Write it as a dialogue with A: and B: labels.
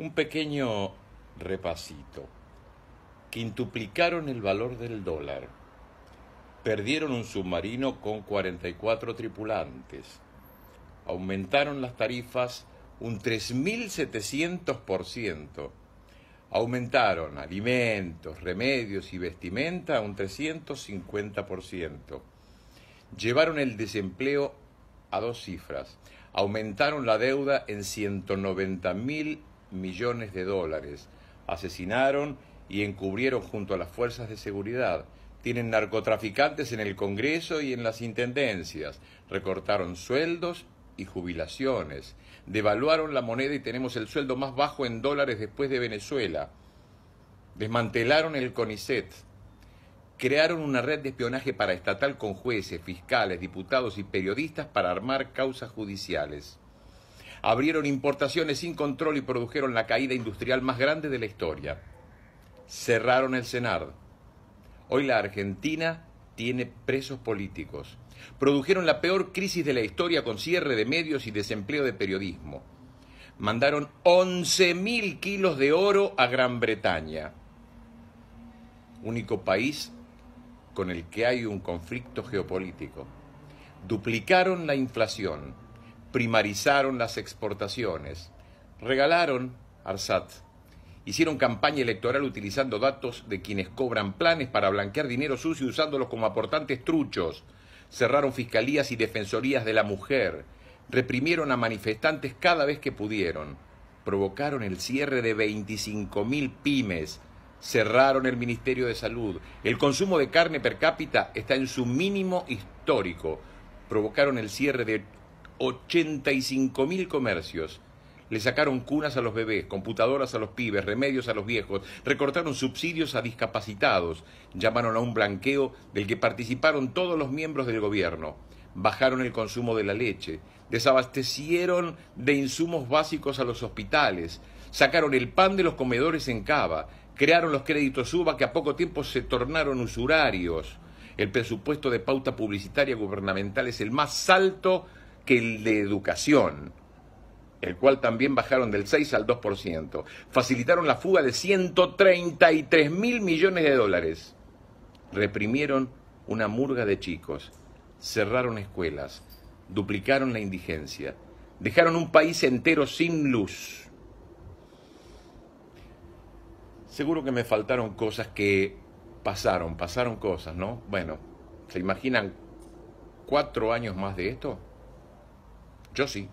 A: Un pequeño repasito. Quintuplicaron el valor del dólar. Perdieron un submarino con 44 tripulantes. Aumentaron las tarifas un 3.700%. Aumentaron alimentos, remedios y vestimenta un 350%. Llevaron el desempleo a dos cifras. Aumentaron la deuda en 190 mil millones de dólares. Asesinaron y encubrieron junto a las fuerzas de seguridad. Tienen narcotraficantes en el Congreso y en las intendencias. Recortaron sueldos y jubilaciones. Devaluaron la moneda y tenemos el sueldo más bajo en dólares después de Venezuela. Desmantelaron el CONICET. Crearon una red de espionaje paraestatal con jueces, fiscales, diputados y periodistas para armar causas judiciales. Abrieron importaciones sin control y produjeron la caída industrial más grande de la historia. Cerraron el Senado. Hoy la Argentina tiene presos políticos. Produjeron la peor crisis de la historia con cierre de medios y desempleo de periodismo. Mandaron 11.000 kilos de oro a Gran Bretaña, único país con el que hay un conflicto geopolítico. Duplicaron la inflación, primarizaron las exportaciones, regalaron ARSAT, hicieron campaña electoral utilizando datos de quienes cobran planes para blanquear dinero sucio usándolos como aportantes truchos, cerraron fiscalías y defensorías de la mujer, reprimieron a manifestantes cada vez que pudieron, provocaron el cierre de 25.000 pymes, cerraron el Ministerio de Salud, el consumo de carne per cápita está en su mínimo histórico, provocaron el cierre de 85.000 comercios, le sacaron cunas a los bebés, computadoras a los pibes, remedios a los viejos, recortaron subsidios a discapacitados, llamaron a un blanqueo del que participaron todos los miembros del gobierno, bajaron el consumo de la leche, desabastecieron de insumos básicos a los hospitales, sacaron el pan de los comedores en cava, crearon los créditos UBA que a poco tiempo se tornaron usurarios. El presupuesto de pauta publicitaria gubernamental es el más alto que el de educación el cual también bajaron del 6 al 2%. Facilitaron la fuga de 133 mil millones de dólares. Reprimieron una murga de chicos. Cerraron escuelas. Duplicaron la indigencia. Dejaron un país entero sin luz. Seguro que me faltaron cosas que pasaron, pasaron cosas, ¿no? Bueno, ¿se imaginan cuatro años más de esto? Yo sí.